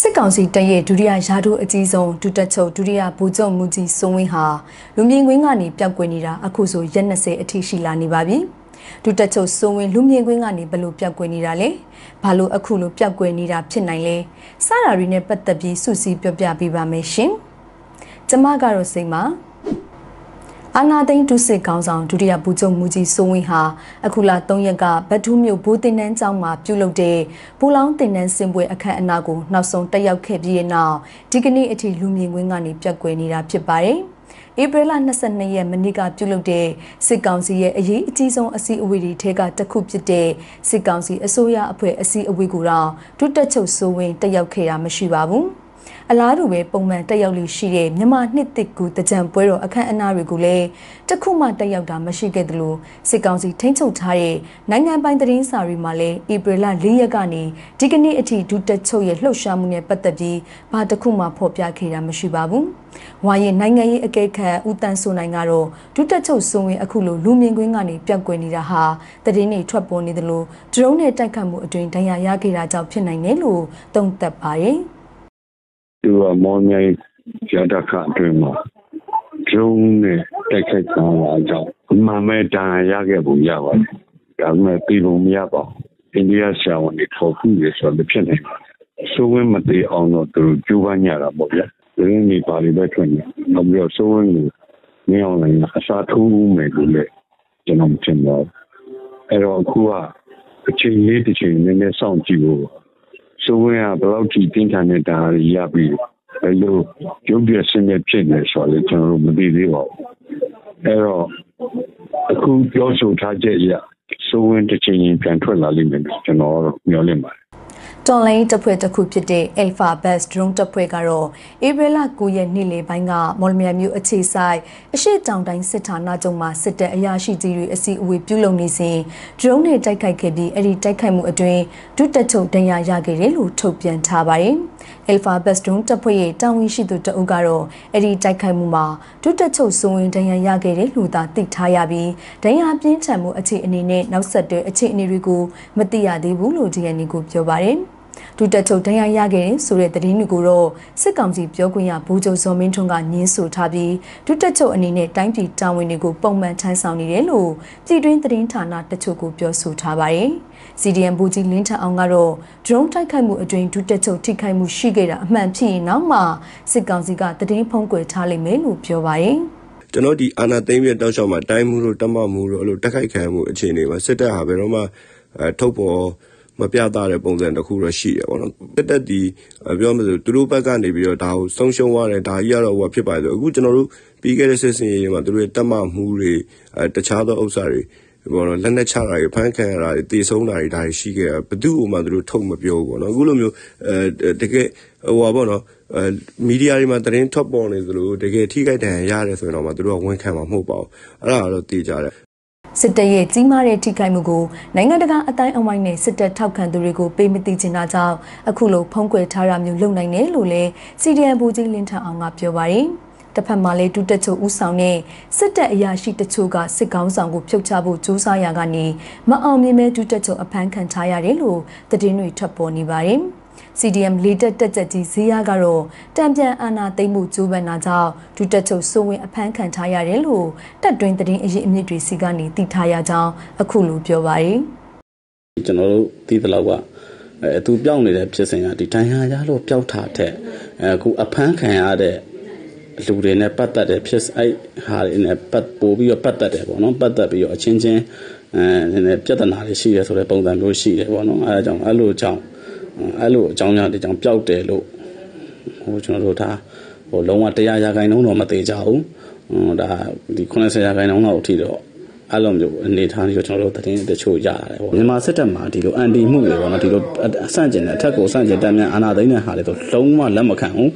စစ်ကောင်စီတရဲ့ဒုတိယရာထူးအကြီးဆုံးဒုတက်ချုပ်ဒုတိယဗိုလ်ချုပ်မူကြီးစိုးဝင်းဟာလူမြင်ကွင်းကနေပျောက်ကွယ်နေတာအခုဆိုရက်20အထိရှိလာနေပါပြီဒုတက်ချုပ်စိုးဝင်းလူမြင်ကွင်းကနေဘလို့ပျောက်ကွယ်နေတာလဲဘာလို့အခုလိုပျောက်ကွယ်နေတာဖြစ်နိုင်လဲစတာတွေနဲ့ပတ်သက်ပြီးစုစည်းပြောပြပေးပါမယ်ရှင်ကျမကတော့စိတ်မှာ အာနာသိန်းဒုစစ်ခေါင်းဆောင်ဒုတိယဗိုလ်ချုပ်မူကြီးစိုးဝင်းဟာအခုလ3ရက်ကဗတ်ထူးမြို့ဘိုးတင်နန်းကျောင်းမှာပြုလုပ်တဲ့ပူလောင်းတင်နန်းစင်ပွဲအခမ်းအနားကိုနောက်ဆုံးတက်ရောက်ခဲ့ပြီးတဲ့နောက်ဒီကနေ့အထိလူမြင်ကွင်းကနေပြတ်ကွယ်နေတာဖြစ်ပါတယ်။ဧပြီလ22ရက်မနေ့ကပြုလုပ်တဲ့စစ်ကောင်စီရဲ့အရေးအကြီးဆုံးအစည်းအဝေးတွေထဲကတစ်ခုဖြစ်တဲ့စစ်ကောင်စီအစိုးရအဖွဲ့အစည်းအဝေးကိုတော့ဒုတက်ချုပ်စိုးဝင်းတက်ရောက်ခဲ့တာမရှိပါဘူး။ အလားတူပဲပုံမှန်တက်ရောက်လို့ရှိတဲ့မြန်မာနှစ်တစ်ကူတကြံပွဲတော်အခမ်းအနားတွေကိုလည်းတခုမှတက်ရောက်တာမရှိခဲ့သလိုစစ်ကောင်စီထိန်းချုပ်ထားတဲ့နိုင်ငံပိုင်သတင်းစာတွေမှာလည်းဧပြီလ၄ရက်ကနေဒီကနေ့အထိဒုတက်ချုပ်ရဲ့လှုပ်ရှားမှုနဲ့ပတ်သက်ပြီးဘာတခုမှဖော်ပြခဲ့တာမရှိပါဘူး။ဝါရင်နိုင်ငံရေးအကဲခတ်ဦးတန်းစိုးနိုင်ကတော့ဒုတက်ချုပ်စိုးဝင်အခုလိုလူမြင်ကွင်းကနေပြတ်ကွယ်နေတာဟာတည်င်းတွေထွက်ပေါ်နေသလိုဒရုန်းနဲ့တိုက်ခတ်မှုအတွင်းဒဏ်ရာရခဲ့တာကြောင့်ဖြစ်နိုင်တယ်လို့သုံးသပ်ပါတယ်။ သူကမော်မြိုင်ရတခအတွင်းမှာကျုံနဲ့တိုက်ခိုက်ခံရတာကြောင့်အမှန်ပဲတန်ရခဲ့ပုံရပါတယ်။ဒါပေမဲ့ပြည်ပုံမရပါဘူး။အိန္ဒိယဆရာဝန်တွေထောက်ခုရဆိုတော့ဖြစ်နေတယ်။ဆိုးဝင်းမသေးအောင်တော့သူကြိုးပမ်းကြတာပေါ့ဗျာ။ဒီနေ့ပါလိပဲထွင်နေ။နောက်ပြီးတော့ဆိုးဝင်းကိုမင်းအောင်လည်းအစားထိုးမယ်လို့လည်းကျွန်တော်မထင်ပါဘူး။အဲ့တော့အခုကအချိန်လေးတစ်ချိန်နည်းနည်းစောင့်ကြည့်ဖို့ ဆိုးဝင်းကဘယ်လောက်ထိတင်းထန်တဲ့ဒါတွေရပြီးအဲလိုကျုပ်ပြစင်းနေဖြစ်နေဆိုလေကျွန်တော်တို့မသိသေးပါဘူးအဲတော့အခုပြောဆိုထားချက်အရဆိုးဝင်းတစ်ချိန်ပြန်ထွက်လာလိမ့်မယ်ကျွန်တော်မျှော်လင့်ပါတယ် တွန်လိုင်းတပ်ဖွဲ့တစ်ခုဖြစ်တဲ့ Alpha Bus Drone တပ်ဖွဲ့ကတော့ဧပြီလ9ရက်နေ့လေပိုင်းကမော်လမြိုင်မြို့အခြေဆိုင်အရှိတောင်တိုင်းစစ်ဌာနချုပ်မှာစစ်တပ်အရာရှိကြီးတွေအစည်းအဝေးပြုလုပ်နေစဉ် drone နဲ့တိုက်ခိုက်ခဲ့ပြီးအဲ့ဒီတိုက်ခိုက်မှုအတွင်းဒုတက်ချုပ်ဒဏ်ရာရခဲ့တယ်လို့ထုတ်ပြန်ထားပါတယ်။ Alpha Bus Drone တပ်ဖွဲ့ရဲ့တာဝန်ရှိသူတအုပ်ကတော့အဲ့ဒီတိုက်ခိုက်မှုမှာဒုတက်ချုပ်စုံဝင်ဒဏ်ရာရခဲ့တယ်လို့သာသိထားရပြီးဒဏ်ရာပြင်းထန်မှုအခြေအနေနဲ့နောက်ဆက်တွဲအခြေအနေတွေကိုမသိရသေးဘူးလို့ DNA ကိုပြောပါတယ်။ ဒုတက်ချုပ်တရားရခဲ့တဲ့ဆိုတဲ့သတင်းတွေကိုတော့စစ်ကောင်စီပြောခွင့်ရဗိုလ်ချုပ်စောမင်းထွန်းကညင်းဆိုထားပြီးဒုတက်ချုပ်အနေနဲ့တိုင်းပြည်တာဝန်တွေကိုပုံမှန်ထမ်းဆောင်နေတယ်လို့ပြည်တွင်းသတင်းဌာနတချို့ကိုပြောဆိုထားပါတယ်။ CDM ဘူကြီးလင်းထအောင်ကတော့ drone တိုက်ခိုက်မှုအတွင်းဒုတက်ချုပ်ထိခိုက်မှုရှိခဲ့တာအမှန်ဖြစ်ရင်နောက်မှစစ်ကောင်စီကသတင်းဖုံးကွယ်ထားလိမ့်မယ်လို့ပြောပါတယ်။ကျွန်တော်ဒီအာနာသိမ့်ရဲ့တောက်လျှောက်မှာတိုင်းမှုတို့တမမှုတို့အဲ့လိုတက်ခိုက်ခံမှုအခြေအနေမှာစစ်တပ်ဟာဘယ်တော့မှအဲထုတ်ပေါ် မပြသတဲ့ပုံစံတစ်ခုတော့ရှိတယ်ပေါ့နော်တက်တက်ဒီပြောမှဆိုသူတို့ဘက်ကနေပြီးတော့ဒါကိုဆုံးရှုံးသွားတယ်ဒါကြီးကတော့ဟိုဖြစ်ပါဆိုအခုကျွန်တော်တို့ပြီးခဲ့တဲ့စစ်စင်ရေးမှာသူတို့ရဲ့တက်မမှုတွေအဲတခြားသောဥစ္စာတွေဘောနော်လက်နဲ့ချတာတွေဖမ်းခံရတာတွေတေဆုံးတာတွေဒါတွေရှိခဲ့တာဘယ်သူ့မှသူတို့ထုတ်မပြောဘူးပေါ့နော်အခုလိုမျိုးအဲတကယ်ဟိုပါပေါ့နော်အဲမီဒီယာတွေမှာသတင်းထွက်ပေါ်နေသလိုတကယ်ထိခိုက်ဒဏ်ရာရတယ်ဆိုရင်တော့မှသူတို့ကဝန်ခံမှာမဟုတ်ပါဘူးအဲ့ဒါကတော့သိကြတယ် စစ်တပ်ရဲ့ကြီးမားတဲ့ထိခိုက်မှုကိုနိုင်ငံတကာအတိုင်းအဝိုင်းနဲ့စစ်တပ်ထောက်ခံသူတွေကိုပေးမသိချင်တာကြောင့်အခုလိုဖုံးကွယ်ထားတာမျိုးလုပ်နိုင်တယ်လို့လည်း CDN ဘူကြီးလင်းထအောင်ကပြောပါတယ်။တစ်ဖက်မှာလည်းဒုတက်ချုပ်ဦးဆောင်တဲ့စစ်တပ်အရာရှိတချို့ကစစ်ကောင်းဆောင်ကိုဖြုတ်ချဖို့ကြိုးစားရာကနေမအောင်မြင်မဲ့ဒုတက်ချုပ်အဖမ်းခံထားရတယ်လို့သတင်းတွေထွက်ပေါ်နေပါတယ်။ CDM လေးတက်တက်ချက်ကြီးဈေးရကတော့တံပြန်အာနာသိမ့်မှုကျိုးပန်းတာကြောင့်ဒုတက်ချုပ်စိုးဝင်အဖမ်းခံထားရတယ်လို့တက်တွင်းသတင်းအရေးအမြစ်တွေစီကနေသိထားရကြောင်းအခုလိုပြောပါတယ်ကျွန်တော်တို့သိသလောက်ကအဲသူပြောင်းနေတဲ့ဖြစ်စဉ်ကဒီတန်ရာရလို့ပျောက်တာတဲ့အခုအဖမ်းခံရတဲ့လူတွေနဲ့ပတ်သက်တဲ့ဖြစ်အဲ့ဟာတွေနဲ့ပတ်ပို့ပြီးတော့ပတ်သက်တယ်ပေါ့နော်ပတ်သက်ပြီးတော့အချင်းချင်းအဲနည်းနည်းပြဿနာတွေရှိတယ်ဆိုတဲ့ပုံစံမျိုးရှိတယ်ပေါ့နော်အဲဒါကြောင့်အဲ့လိုကြောင့် အဲ့လိုအကြောင်းအရာတွေကြောင့်ပျောက်တယ်လို့ဟိုကျွန်တော်တို့ဒါဟိုလုံးဝတရားရာခိုင်နှုန်းတော့မသေးကြဘူးဟိုဒါဒီ90ရာခိုင်နှုန်းလောက်အထိတော့အဲ့လိုမျိုးအနေထားမျိုးကျွန်တော်တို့သတင်းတချို့ရရတယ်ပေါ့မြန်မာစစ်တပ်မှာဒီလိုအန်တီမှုတွေပေါ့နော်ဒီလိုအဆန့်ကျင်တဲ့အထက်ကိုအဆန့်ကျင်တမ်းများအာဏာသိမ်းတဲ့ဟာတွေဆိုလုံးဝလက်မခံဘူး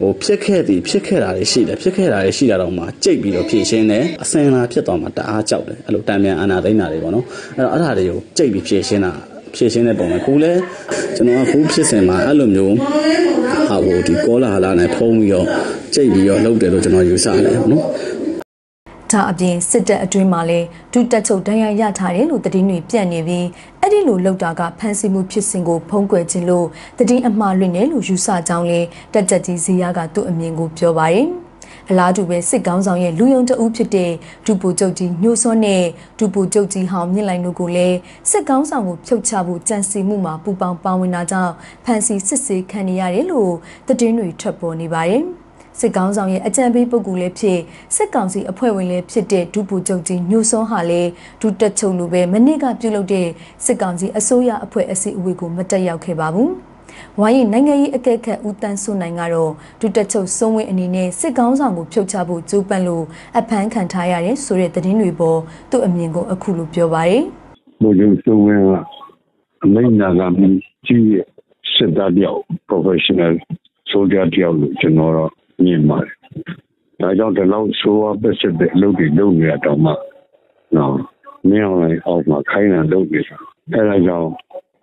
ဟိုဖြစ်ခဲ့သည်ဖြစ်ခဲ့တာတွေရှိတယ်ဖြစ်ခဲ့တာတွေရှိတာတော့မှကြိတ်ပြီးတော့ဖြည့်ရှင်းတယ်အစင်လာဖြစ်သွားမှတအားကြောက်တယ်အဲ့လိုတမ်းများအာဏာသိမ်းတာတွေပေါ့နော်အဲ့တော့အဲ့ဒါတွေကိုကြိတ်ပြီးဖြည့်ရှင်းတာ ဖြည့်ရှင်းတဲ့ပုံနဲ့ကိုလည်းကျွန်တော်ကကိုဖြစ်စင်မှာအဲ့လိုမျိုးဟာကိုဒီကောလာလာနဲ့ဖုံးပြီးတော့ကြိတ်ပြီးတော့လုပ်တယ်လို့ကျွန်တော်ယူဆတယ်နော်ဒါအပြင်စစ်တပ်အတွင်းမှာလည်းဒုတက်ချုပ်တန်းရရထားတယ်လို့သတင်းတွေပြန့်နေပြီးအဲ့အဲ့ဒီလိုလောက်တာကဖန်ဆီးမှုဖြစ်စဉ်ကိုဖုံးကွယ်ခြင်းလို့တည်င်းအမှားလွင့်တယ်လို့ယူဆကြောင်းလဲတက်ကြကြီးဇီယာကသူ့အမြင်ကိုပြောပါတယ် အလားတူပဲစစ်ကောင်းဆောင်ရဲ့လူယုံတအုပ်ဖြစ်တဲ့ဒူပူကျုပ်ကြီးညှို့စောနဲ့ဒူပူကျုပ်ကြီးဟောင်းမြင့်လိုက်တို့ကိုလည်းစစ်ကောင်းဆောင်ကိုဖြုတ်ချဖို့ကြံစီမှုမှာပူပေါင်းပါဝင်တာကြောင့်ဖန်စီစစ်ဆေးခံနေရတယ်လို့တည်င်းတွေထွက်ပေါ်နေပါတယ်စစ်ကောင်းဆောင်ရဲ့အကြံပေးပုဂ္ဂိုလ်လည်းဖြစ်စစ်ကောင်စီအဖွဲ့ဝင်လည်းဖြစ်တဲ့ဒုပူချုပ်ကြီးညိုစောဟာလည်းဒုတက်ချုပ်လိုပဲမနေ့ကပြုလုပ်တဲ့စစ်ကောင်စီအစိုးရအဖွဲ့အစည်းအဝေးကိုမတက်ရောက်ခဲ့ပါဘူး။ ဝိုင်းရင်နိုင်ငံရေးအကဲခတ်ဦးတန်းစွနိုင်ကတော့ဒုတက်ချုပ်စုံဝင်းအနေနဲ့စစ်ကောင်းဆောင်ကိုဖြုတ်ချဖို့ကြိုးပမ်းလို့အဖမ်းခံထားရတဲ့ဆိုတဲ့သတင်းတွေပေါ်သူ့အမြင်ကိုအခုလိုပြောပါရယ်။ဘုရင်စုံဝင်းကအမိန့်နာကမြကြီးရဲ့စစ်သားတယောက် professional soldier တယောက်လို့ကျွန်တော်တော့မြင်ပါတယ်။ဒါကြောင့်ဒီလောက်ဆိုးဝါးပစ်စစ်တဲ့အလုပ်တွေလုပ်နေရတော့မှနော်မင်းအောင်လိုက်အောက်မှာခိုင်းတာလုပ်နေတာ။အဲဒါကြောင့်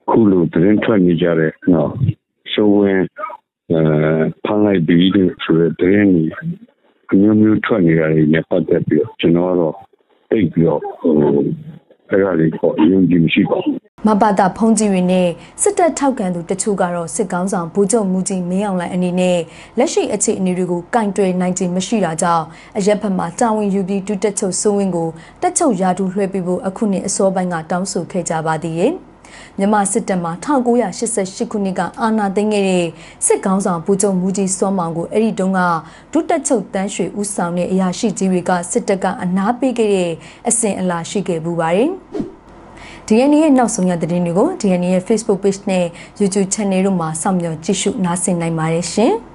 ခုလိုသတင်းထွက်နေကြတဲ့နော်ဆိုဝင်အဲဖန်လိုက်ပြီးလို့ဆိုတဲ့သတင်းကြီးမျိုးမျိုးထွက်နေရတယ်နဲ့ပတ်သက်ပြီးကျွန်တော်တော့အိတ်ပြီးတော့ဟိုအဲ့ဒါလေးပေါ့ယုံကြည်မရှိပါဘူးမဘာတာဖုံးကြီးတွေနဲ့စစ်တပ်ထောက်ခံသူတချို့ကတော့စစ်ကောင်းဆောင်ဗိုလ်ချုပ်မူကြီးမင်းအောင်လှိုင်အနေနဲ့လက်ရှိအခြေအနေတွေကိုကင်တွယ်နိုင်ခြင်းမရှိတာကြောင့်အရက်ဘက်မှာတာဝန်ယူပြီးဒုတက်ချုပ်စိုးဝင်းကိုတက်ချုပ်ရာထူးလွှဲပေးဖို့အခုနှစ်အစောပိုင်းကတောင်းဆိုခဲ့ကြပါသေးတယ် မြန်မာစစ်တပ်မှ1988ခုနှစ်ကအာဏာသိမ်းခဲ့တဲ့စစ်ကောင်းဆောင်ဗိုလ်ချုပ်မူကြီးစောမောင်ကိုအဲ့ဒီတုန်းကဒုတက်ချုပ်တန်းရွှေဦးဆောင်တဲ့အရာရှိကြီးတွေကစစ်တပ်ကအနားပေးခဲ့တဲ့အစဉ်အလာရှိခဲ့ပူပါတယ်။ DNA ရဲ့နောက်ဆုံးရသတင်းတွေကို DNA ရဲ့ Facebook Page နဲ့ YouTube Channel တို့မှာစောင့်မျှော်ကြည့်ရှုနားဆင်နိုင်ပါတယ်ရှင်။